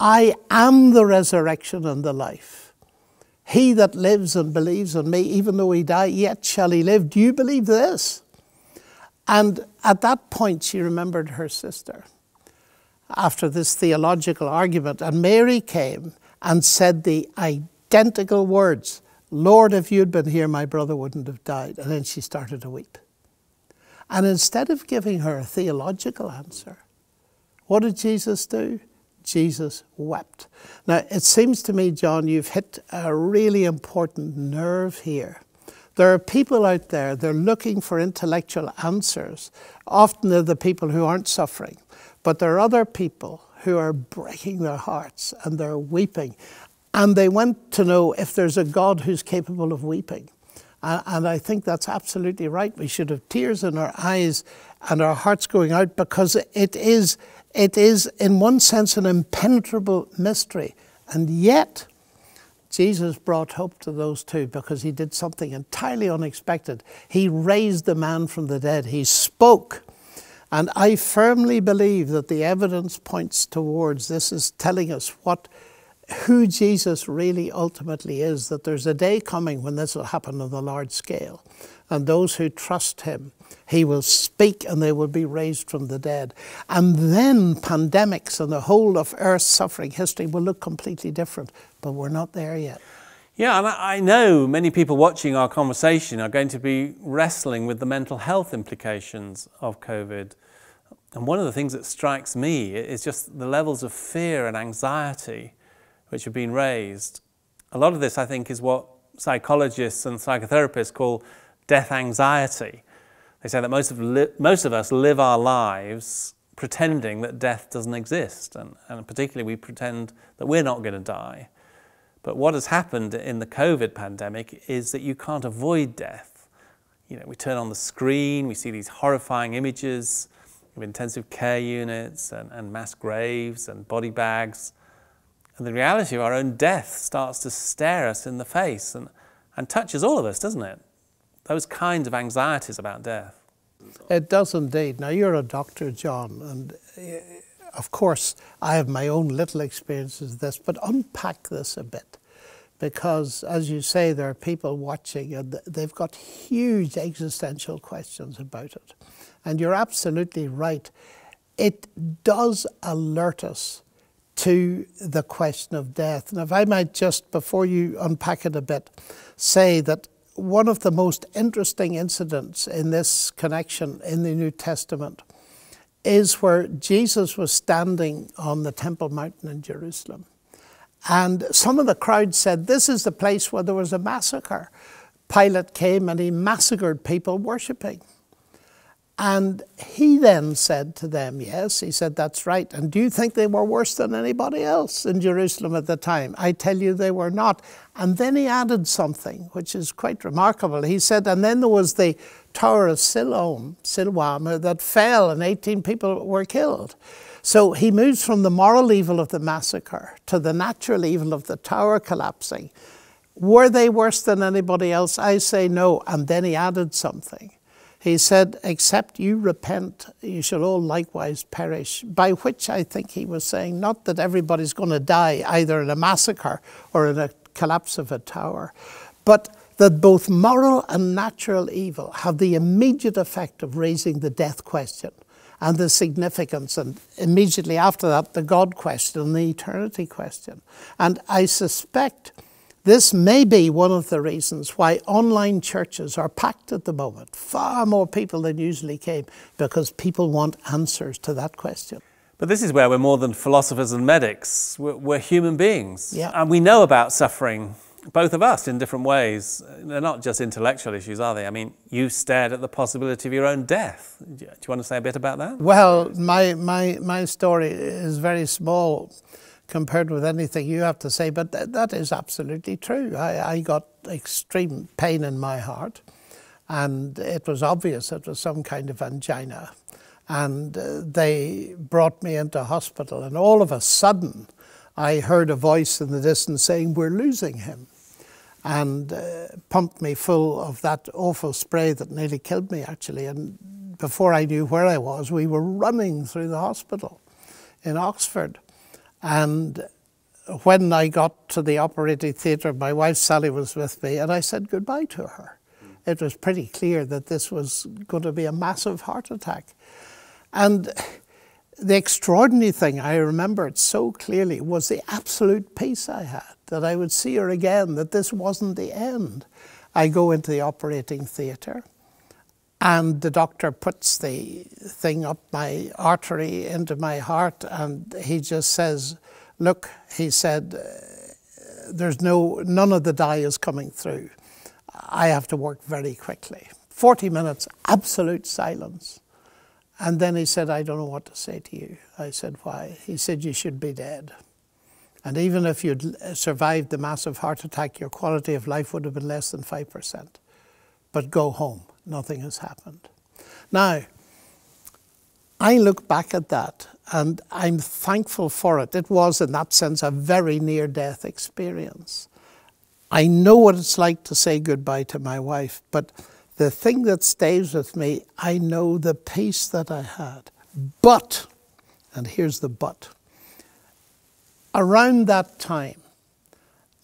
I am the resurrection and the life. He that lives and believes in me, even though he die, yet shall he live. Do you believe this? And at that point, she remembered her sister after this theological argument. And Mary came and said the identical words Lord, if you'd been here, my brother wouldn't have died. And then she started to weep. And instead of giving her a theological answer, what did Jesus do? Jesus wept. Now, it seems to me, John, you've hit a really important nerve here. There are people out there, they're looking for intellectual answers. Often they're the people who aren't suffering. But there are other people who are breaking their hearts and they're weeping. And they want to know if there's a God who's capable of weeping. And I think that's absolutely right. We should have tears in our eyes and our hearts going out because it is, it is in one sense, an impenetrable mystery. And yet, Jesus brought hope to those two because he did something entirely unexpected. He raised the man from the dead, he spoke. And I firmly believe that the evidence points towards this is telling us what who Jesus really ultimately is, that there's a day coming when this will happen on a large scale. And those who trust him, he will speak and they will be raised from the dead. And then pandemics and the whole of Earth's suffering history will look completely different, but we're not there yet. Yeah, and I know many people watching our conversation are going to be wrestling with the mental health implications of COVID. And one of the things that strikes me is just the levels of fear and anxiety which have been raised. A lot of this, I think, is what psychologists and psychotherapists call death anxiety. They say that most of, most of us live our lives pretending that death doesn't exist, and, and particularly we pretend that we're not going to die. But what has happened in the COVID pandemic is that you can't avoid death. You know, we turn on the screen, we see these horrifying images of intensive care units and, and mass graves and body bags. And the reality of our own death starts to stare us in the face and, and touches all of us, doesn't it? Those kinds of anxieties about death. It does indeed. Now, you're a doctor, John, and uh, of course, I have my own little experiences of this, but unpack this a bit. Because, as you say, there are people watching and they've got huge existential questions about it. And you're absolutely right. It does alert us to the question of death. And if I might just, before you unpack it a bit, say that one of the most interesting incidents in this connection in the New Testament is where Jesus was standing on the Temple Mountain in Jerusalem. And some of the crowd said, This is the place where there was a massacre. Pilate came and he massacred people worshipping. And he then said to them, Yes, he said, That's right. And do you think they were worse than anybody else in Jerusalem at the time? I tell you, they were not. And then he added something which is quite remarkable. He said, And then there was the Tower of Siloam, Siloam that fell, and 18 people were killed. So he moves from the moral evil of the massacre to the natural evil of the tower collapsing. Were they worse than anybody else? I say no. And then he added something. He said, Except you repent, you shall all likewise perish. By which I think he was saying, not that everybody's going to die either in a massacre or in a collapse of a tower, but that both moral and natural evil have the immediate effect of raising the death question and the significance, and immediately after that, the God question and the eternity question. And I suspect This may be one of the reasons why online churches are packed at the moment. Far more people than usually came because people want answers to that question. But this is where we're more than philosophers and medics. We're, we're human beings. Yeah. And we know about suffering, both of us in different ways. They're not just intellectual issues, are they? I mean, you stared at the possibility of your own death. Do you want to say a bit about that? Well, my, my, my story is very small compared with anything you have to say, but th- that is absolutely true. I, I got extreme pain in my heart, and it was obvious it was some kind of angina. And uh, they brought me into hospital, and all of a sudden, I heard a voice in the distance saying, We're losing him. And uh, pumped me full of that awful spray that nearly killed me, actually. And before I knew where I was, we were running through the hospital in Oxford. And when I got to the operating theatre, my wife Sally was with me, and I said goodbye to her. Hmm. It was pretty clear that this was going to be a massive heart attack. And the extraordinary thing, I remember it so clearly, was the absolute peace I had that I would see her again, that this wasn't the end. I go into the operating theatre. And the doctor puts the thing up my artery into my heart, and he just says, "Look," he said, "there's no none of the dye is coming through. I have to work very quickly." Forty minutes, absolute silence, and then he said, "I don't know what to say to you." I said, "Why?" He said, "You should be dead." And even if you'd survived the massive heart attack, your quality of life would have been less than 5%. But go home nothing has happened. Now, I look back at that and I'm thankful for it. It was, in that sense, a very near death experience. I know what it's like to say goodbye to my wife, but the thing that stays with me, I know the peace that I had. But, and here's the but, around that time,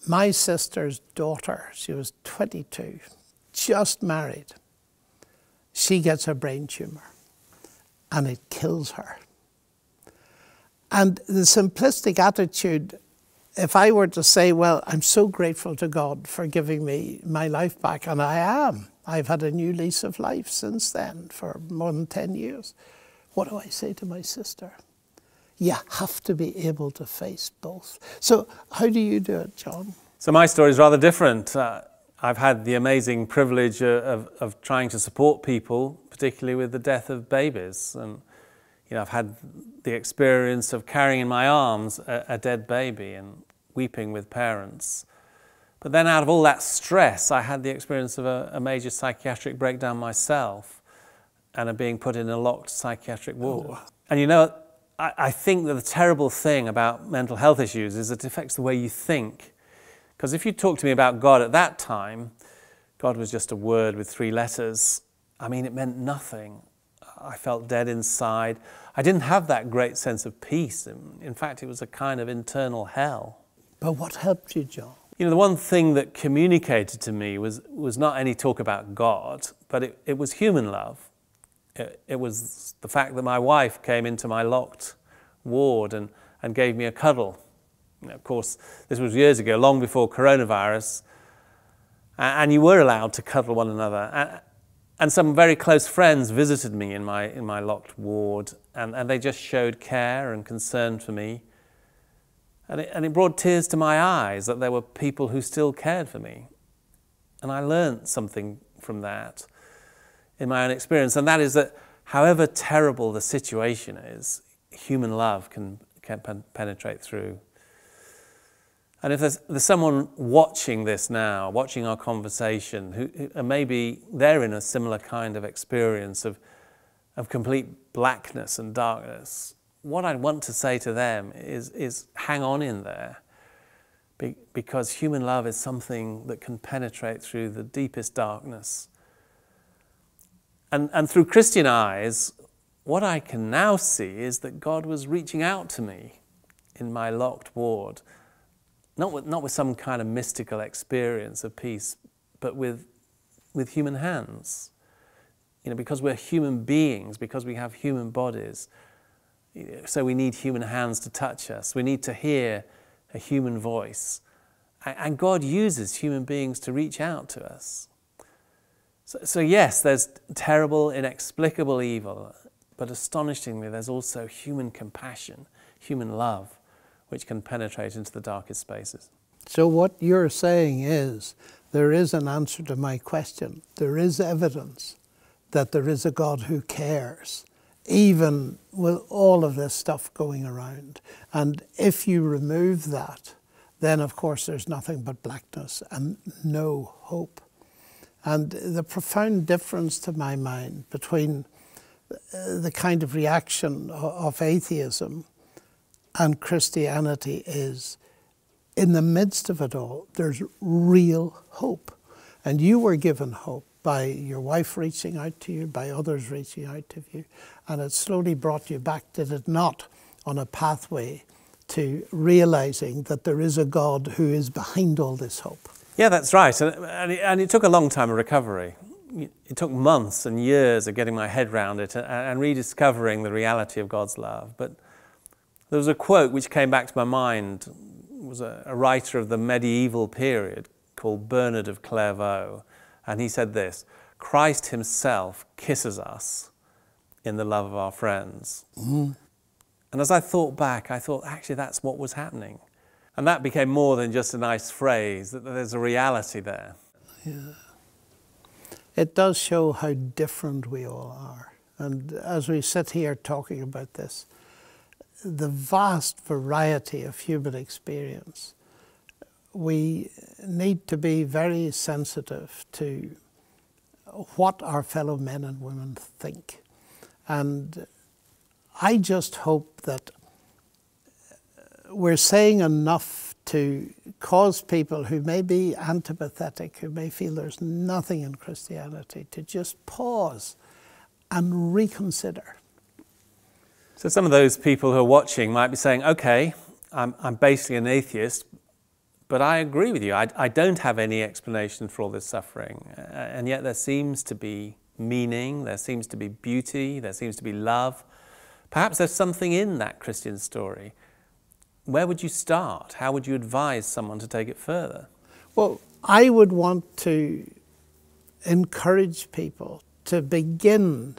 my sister's daughter, she was 22, just married, she gets a brain tumor and it kills her. And the simplistic attitude, if I were to say, well, I'm so grateful to God for giving me my life back, and I am, I've had a new lease of life since then for more than 10 years. What do I say to my sister? You have to be able to face both. So, how do you do it, John? So, my story is rather different. Uh, I've had the amazing privilege uh, of, of trying to support people, particularly with the death of babies. And you know, I've had the experience of carrying in my arms a, a dead baby and weeping with parents. But then, out of all that stress, I had the experience of a, a major psychiatric breakdown myself and of being put in a locked psychiatric ward. Oh. And you know, I, I think that the terrible thing about mental health issues is it affects the way you think. Because if you talk to me about God at that time, God was just a word with three letters. I mean, it meant nothing. I felt dead inside. I didn't have that great sense of peace. In fact, it was a kind of internal hell. But what helped you, John? You know, the one thing that communicated to me was, was not any talk about God, but it, it was human love. It, it was the fact that my wife came into my locked ward and, and gave me a cuddle of course, this was years ago, long before coronavirus, and you were allowed to cuddle one another. And some very close friends visited me in my, in my locked ward, and, and they just showed care and concern for me. And it, and it brought tears to my eyes that there were people who still cared for me. And I learned something from that in my own experience, and that is that however terrible the situation is, human love can, can penetrate through. And if there's, there's someone watching this now, watching our conversation, who, who maybe they're in a similar kind of experience of, of complete blackness and darkness, what I'd want to say to them is, is hang on in there. Be, because human love is something that can penetrate through the deepest darkness. And, and through Christian eyes, what I can now see is that God was reaching out to me in my locked ward not with, not with some kind of mystical experience of peace, but with, with human hands. You know, because we're human beings, because we have human bodies, so we need human hands to touch us. We need to hear a human voice. And God uses human beings to reach out to us. So, so, yes, there's terrible, inexplicable evil, but astonishingly, there's also human compassion, human love, which can penetrate into the darkest spaces. So, what you're saying is there is an answer to my question. There is evidence that there is a God who cares, even with all of this stuff going around. And if you remove that, then of course there's nothing but blackness and no hope. And the profound difference to my mind between the kind of reaction of atheism and Christianity is in the midst of it all, there's real hope. And you were given hope by your wife reaching out to you, by others reaching out to you, and it slowly brought you back, did it not, on a pathway to realizing that there is a God who is behind all this hope. Yeah, that's right. And, and, it, and it took a long time of recovery. It took months and years of getting my head around it and, and rediscovering the reality of God's love. But there was a quote which came back to my mind. It was a, a writer of the medieval period called Bernard of Clairvaux. And he said this Christ himself kisses us in the love of our friends. Mm. And as I thought back, I thought actually that's what was happening. And that became more than just a nice phrase, that there's a reality there. Yeah. It does show how different we all are. And as we sit here talking about this, the vast variety of human experience, we need to be very sensitive to what our fellow men and women think. And I just hope that we're saying enough to cause people who may be antipathetic, who may feel there's nothing in Christianity, to just pause and reconsider. So, some of those people who are watching might be saying, okay, I'm, I'm basically an atheist, but I agree with you. I, I don't have any explanation for all this suffering. and yet, there seems to be meaning, there seems to be beauty, there seems to be love. Perhaps there's something in that Christian story where would you start? How would you advise someone to take it further? Well, I would want to encourage people to begin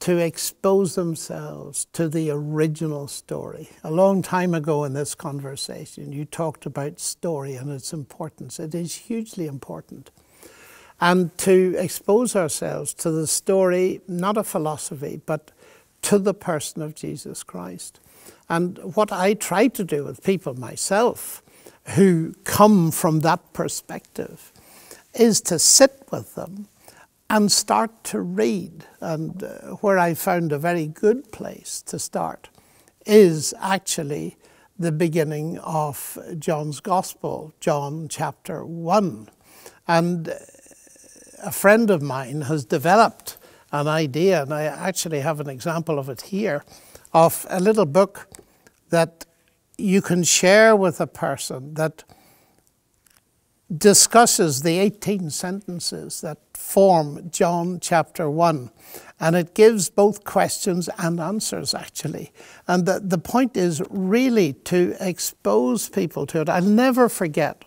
to expose themselves to the original story. A long time ago in this conversation, you talked about story and its importance. It is hugely important. And to expose ourselves to the story, not a philosophy, but to the person of Jesus Christ. And what I try to do with people myself who come from that perspective is to sit with them and start to read. And uh, where I found a very good place to start is actually the beginning of John's Gospel, John chapter 1. And uh, a friend of mine has developed an idea, and I actually have an example of it here, of a little book that you can share with a person that discusses the 18 sentences that form John chapter 1. And it gives both questions and answers, actually. And the, the point is really to expose people to it. I'll never forget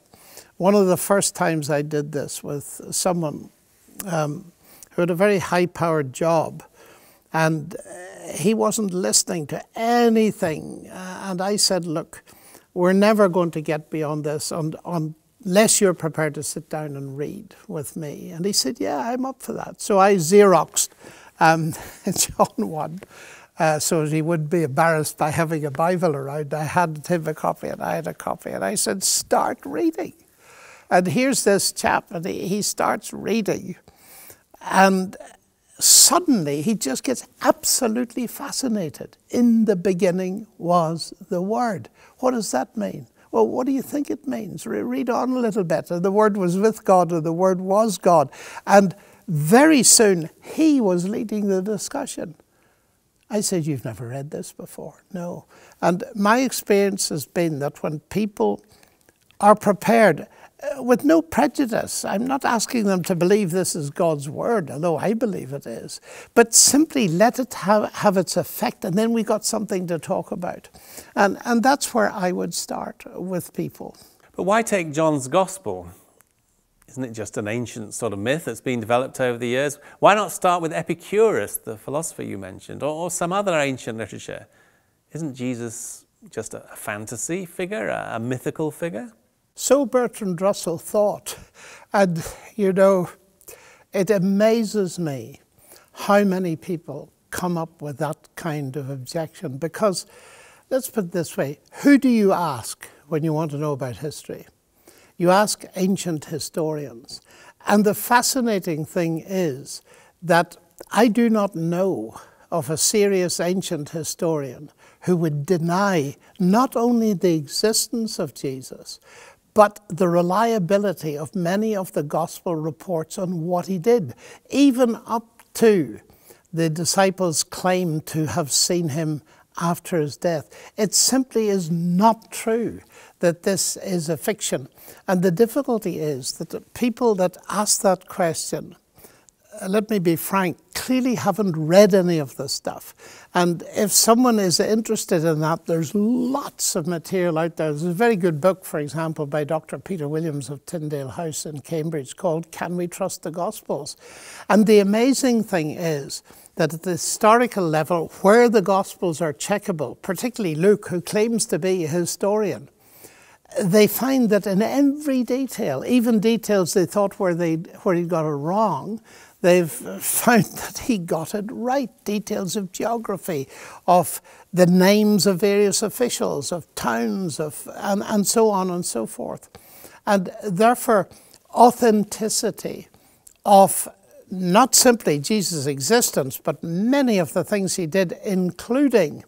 one of the first times I did this with someone um, who had a very high powered job. And he wasn't listening to anything. Uh, and I said, Look, we're never going to get beyond this on, on, unless you're prepared to sit down and read with me. And he said, Yeah, I'm up for that. So I Xeroxed um, John 1. Uh, so he wouldn't be embarrassed by having a Bible around. I handed him a copy and I had a copy. And I said, Start reading. And here's this chap, and he, he starts reading. And suddenly he just gets absolutely fascinated. In the beginning was the Word. What does that mean? Well, what do you think it means? read on a little bit. The Word was with God, and the Word was God. And very soon he was leading the discussion. I said, You've never read this before? No. And my experience has been that when people are prepared, Uh, with no prejudice. I'm not asking them to believe this is God's word, although I believe it is, but simply let it have, have its effect, and then we've got something to talk about. And, and that's where I would start with people. But why take John's Gospel? Isn't it just an ancient sort of myth that's been developed over the years? Why not start with Epicurus, the philosopher you mentioned, or, or some other ancient literature? Isn't Jesus just a, a fantasy figure, a, a mythical figure? So Bertrand Russell thought. And, you know, it amazes me how many people come up with that kind of objection because, let's put it this way who do you ask when you want to know about history? You ask ancient historians. And the fascinating thing is that I do not know of a serious ancient historian who would deny not only the existence of Jesus, but the reliability of many of the gospel reports on what he did, even up to the disciples claim to have seen him after his death. It simply is not true that this is a fiction. And the difficulty is that the people that ask that question, let me be frank, clearly haven't read any of this stuff. And if someone is interested in that, there's lots of material out there. There's a very good book, for example, by Dr. Peter Williams of Tyndale House in Cambridge called Can We Trust the Gospels? And the amazing thing is that at the historical level, where the Gospels are checkable, particularly Luke, who claims to be a historian, they find that in every detail, even details they thought where, they, where he got it wrong, they've found that he got it right. Details of geography, of the names of various officials, of towns, of, and, and so on and so forth. And therefore, authenticity of not simply Jesus' existence, but many of the things he did, including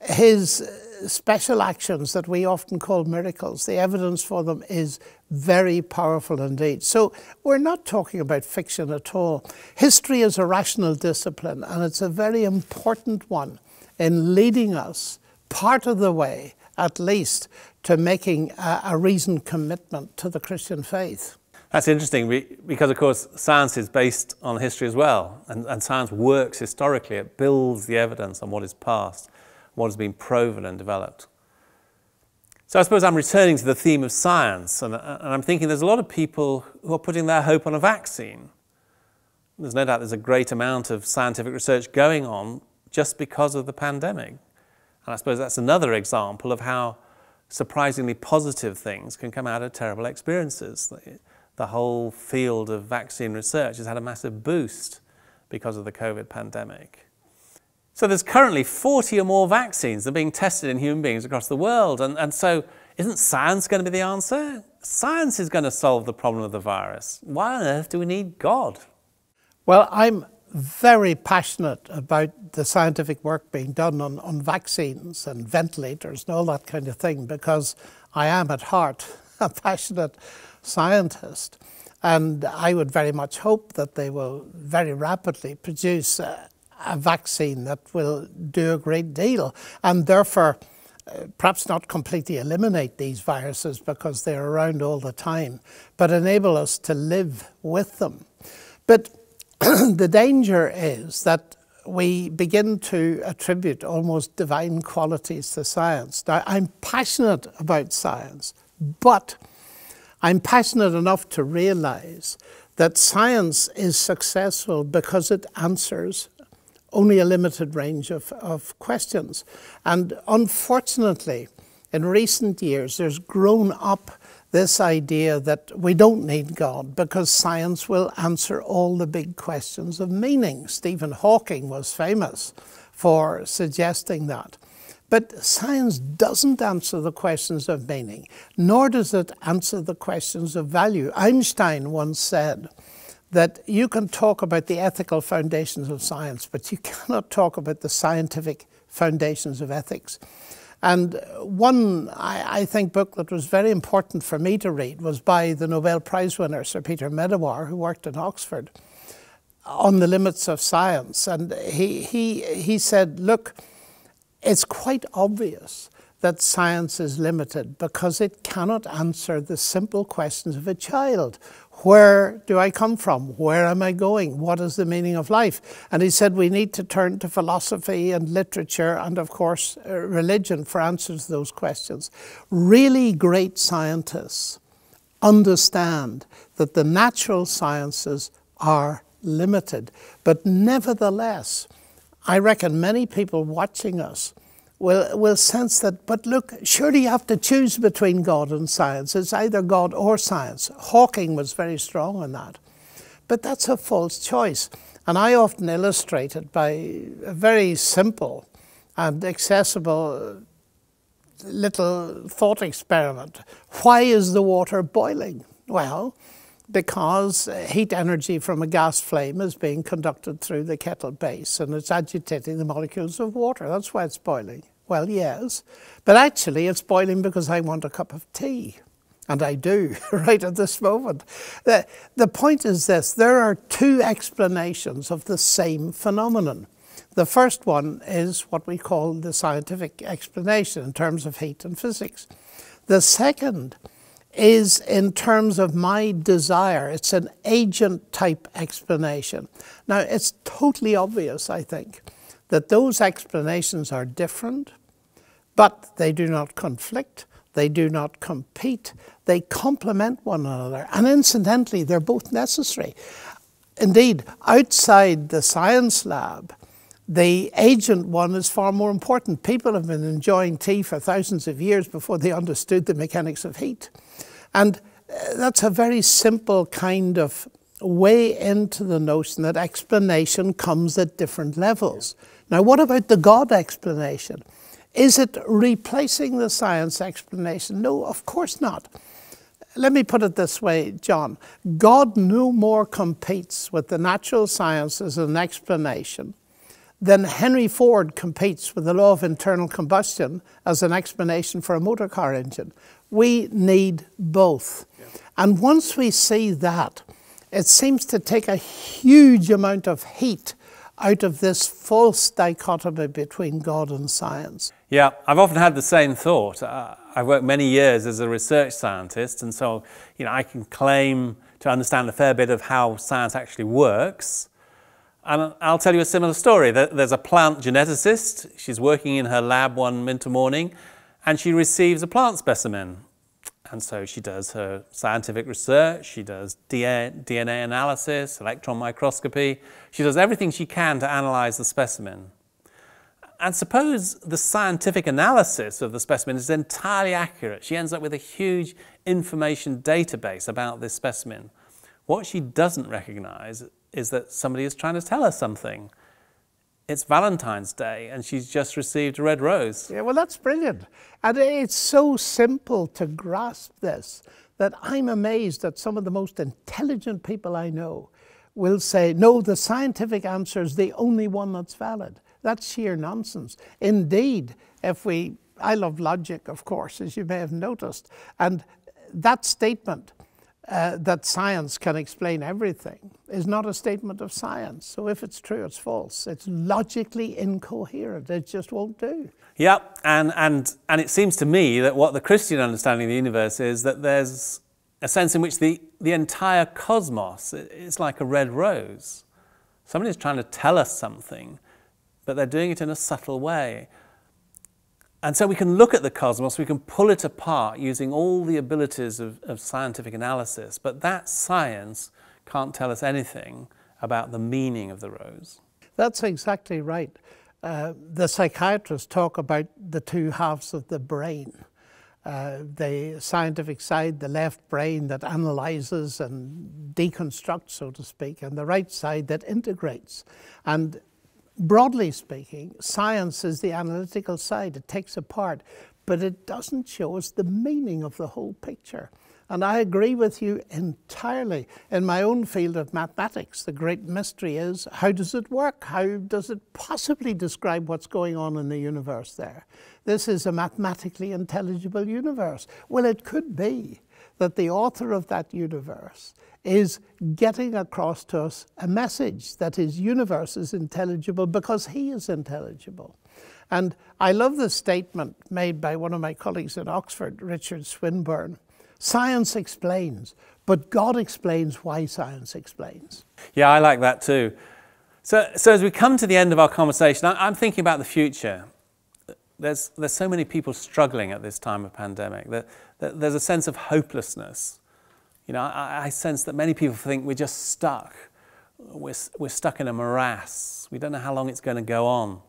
his special actions that we often call miracles, the evidence for them is very powerful indeed. So we're not talking about fiction at all. History is a rational discipline, and it's a very important one in leading us part of the way, at least, to making a, a reasoned commitment to the Christian faith. That's interesting because, of course, science is based on history as well, and, and science works historically. It builds the evidence on what is past what has been proven and developed. So I suppose I'm returning to the theme of science, and, and, I'm thinking there's a lot of people who are putting their hope on a vaccine. There's no doubt there's a great amount of scientific research going on just because of the pandemic. And I suppose that's another example of how surprisingly positive things can come out of terrible experiences. The, the whole field of vaccine research has had a massive boost because of the COVID pandemic. So there's currently 40 or more vaccines that are being tested in human beings across the world. And, and so isn't science going to be the answer? Science is going to solve the problem of the virus. Why on earth do we need God? Well, I'm very passionate about the scientific work being done on, on vaccines and ventilators and all that kind of thing because I am at heart a passionate scientist. And I would very much hope that they will very rapidly produce uh, a vaccine that will do a great deal and therefore uh, perhaps not completely eliminate these viruses because they're around all the time, but enable us to live with them. But the danger is that we begin to attribute almost divine qualities to science. Now, I'm passionate about science, but I'm passionate enough to realize that science is successful because it answers only a limited range of, of questions. And unfortunately, in recent years, there's grown up this idea that we don't need God because science will answer all the big questions of meaning. Stephen Hawking was famous for suggesting that. But science doesn't answer the questions of meaning, nor does it answer the questions of value. Einstein once said, that you can talk about the ethical foundations of science, but you cannot talk about the scientific foundations of ethics. And one, I, I, think, book that was very important for me to read was by the Nobel Prize winner, Sir Peter Medawar, who worked in Oxford, on the limits of science. And he, he, he said, look, it's quite obvious that science is limited because it cannot answer the simple questions of a child Where do I come from? Where am I going? What is the meaning of life? And he said we need to turn to philosophy and literature and, of course, uh, religion for answers to those questions. Really great scientists understand that the natural sciences are limited, but nevertheless, I reckon many people watching us will, will sense that, but look, surely you have to choose between God and science. It's either God or science. Hawking was very strong on that. But that's a false choice. And I often illustrate it by a very simple and accessible little thought experiment. Why is the water boiling? Well, because uh, heat energy from a gas flame is being conducted through the kettle base and it's agitating the molecules of water. That's why it's boiling. Well, yes, but actually it's boiling because I want a cup of tea. And I do right at this moment. The, the point is this there are two explanations of the same phenomenon. The first one is what we call the scientific explanation in terms of heat and physics. The second is in terms of my desire. It's an agent type explanation. Now, it's totally obvious, I think, that those explanations are different, but they do not conflict, they do not compete, they complement one another. And incidentally, they're both necessary. Indeed, outside the science lab, the agent one is far more important. People have been enjoying tea for thousands of years before they understood the mechanics of heat. And uh, that's a very simple kind of way into the notion that explanation comes at different levels. Now, what about the God explanation? Is it replacing the science explanation? No, of course not. Let me put it this way, John. God no more competes with the natural sciences as an explanation than Henry Ford competes with the law of internal combustion as an explanation for a motor car engine. We need both. Yeah. And once we see that, it seems to take a huge amount of heat out of this false dichotomy between God and science. Yeah, I've often had the same thought. Uh, I've worked many years as a research scientist, and so you know I can claim to understand a fair bit of how science actually works. And I'll tell you a similar story. There's a plant geneticist. She's working in her lab one winter morning, and she receives a plant specimen. And so she does her scientific research, she does DNA analysis, electron microscopy, she does everything she can to analyze the specimen. And suppose the scientific analysis of the specimen is entirely accurate. She ends up with a huge information database about this specimen. What she doesn't recognize is that somebody is trying to tell her something it's Valentine's Day and she's just received a red rose. Yeah, well, that's brilliant. And it's so simple to grasp this that I'm amazed that some of the most intelligent people I know will say, no, the scientific answer is the only one that's valid. That's sheer nonsense. Indeed, if we, I love logic, of course, as you may have noticed, and that statement uh, that science can explain everything is not a statement of science. So if it's true, it's false. It's logically incoherent. It just won't do. Yeah, and, and, and it seems to me that what the Christian understanding of the universe is that there's a sense in which the, the entire cosmos is like a red rose. Somebody's trying to tell us something, but they're doing it in a subtle way. And so we can look at the cosmos, we can pull it apart using all the abilities of, of scientific analysis, but that science can't tell us anything about the meaning of the rose. That's exactly right. Uh, the psychiatrists talk about the two halves of the brain. Uh, the scientific side, the left brain that analyzes and deconstructs, so to speak, and the right side that integrates. And broadly speaking, science is the analytical side. It takes apart, but it doesn't show us the meaning of the whole picture. And I agree with you entirely. In my own field of mathematics, the great mystery is how does it work? How does it possibly describe what's going on in the universe there? This is a mathematically intelligible universe. Well, it could be that the author of that universe is getting across to us a message that his universe is intelligible because he is intelligible. And I love the statement made by one of my colleagues at Oxford, Richard Swinburne, Science explains, but God explains why science explains. Yeah, I like that too. So, so as we come to the end of our conversation, I, I'm thinking about the future. There's, there's so many people struggling at this time of pandemic. That, there's a sense of hopelessness. You know, I, I sense that many people think we're just stuck. We're, we're stuck in a morass. We don't know how long it's going to go on.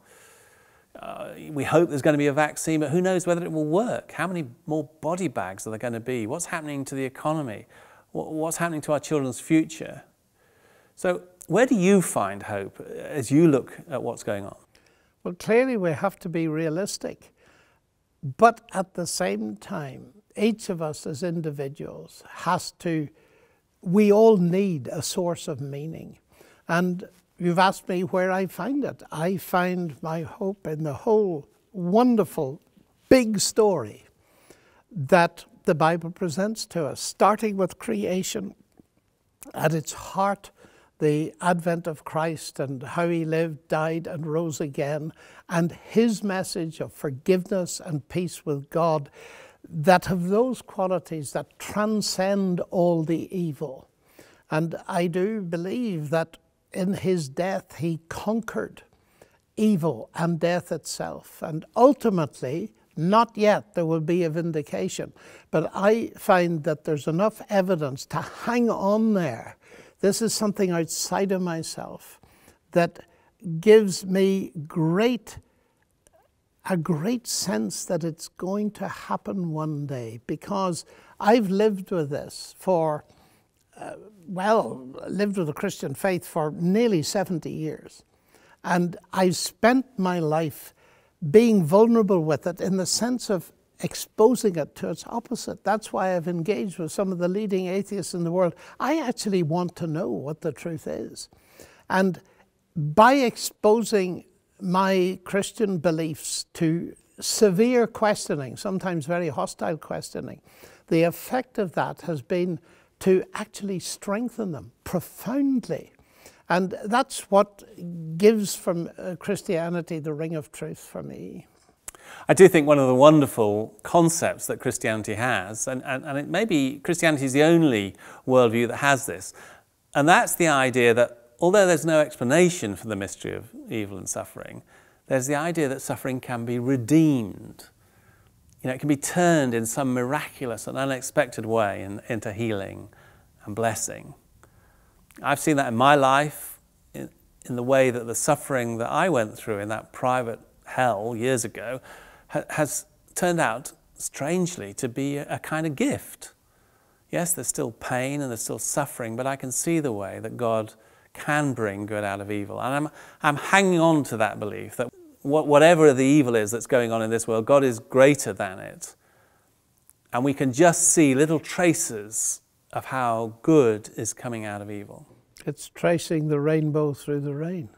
Uh, we hope there's going to be a vaccine, but who knows whether it will work? How many more body bags are there going to be? What's happening to the economy? What's happening to our children's future? So, where do you find hope as you look at what's going on? Well, clearly we have to be realistic. But at the same time, each of us as individuals has to, we all need a source of meaning. And You've asked me where I find it. I find my hope in the whole wonderful, big story that the Bible presents to us, starting with creation. At its heart, the advent of Christ and how he lived, died, and rose again, and his message of forgiveness and peace with God that have those qualities that transcend all the evil. And I do believe that in his death, he conquered evil and death itself. And ultimately, not yet, there will be a vindication. But I find that there's enough evidence to hang on there. This is something outside of myself that gives me great a great sense that it's going to happen one day because I've lived with this for uh, well, lived with the Christian faith for nearly 70 years. And I've spent my life being vulnerable with it in the sense of exposing it to its opposite. That's why I've engaged with some of the leading atheists in the world. I actually want to know what the truth is. And by exposing my Christian beliefs to severe questioning, sometimes very hostile questioning, the effect of that has been to actually strengthen them profoundly. And that's what gives from uh, Christianity the ring of truth for me. I do think one of the wonderful concepts that Christianity has, and, and, and it may be Christianity is the only worldview that has this, and that's the idea that although there's no explanation for the mystery of evil and suffering, there's the idea that suffering can be redeemed you know, it can be turned in some miraculous and unexpected way in, into healing and blessing. I've seen that in my life, in, in, the way that the suffering that I went through in that private hell years ago ha, has turned out, strangely, to be a, a kind of gift. Yes, there's still pain and there's still suffering, but I can see the way that God can bring good out of evil. And I'm, I'm hanging on to that belief that whatever the evil is that's going on in this world, God is greater than it. And we can just see little traces of how good is coming out of evil. It's tracing the rainbow through the rain.